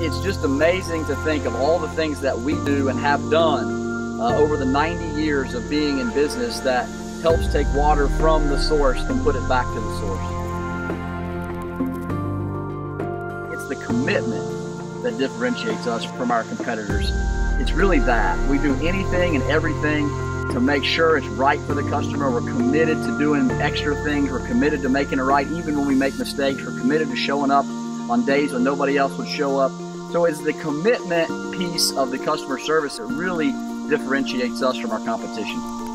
it's just amazing to think of all the things that we do and have done uh, over the 90 years of being in business that helps take water from the source and put it back to the source. It's the commitment that differentiates us from our competitors. It's really that. We do anything and everything to make sure it's right for the customer. We're committed to doing extra things. We're committed to making it right even when we make mistakes. We're committed to showing up on days when nobody else would show up. So it's the commitment piece of the customer service that really differentiates us from our competition.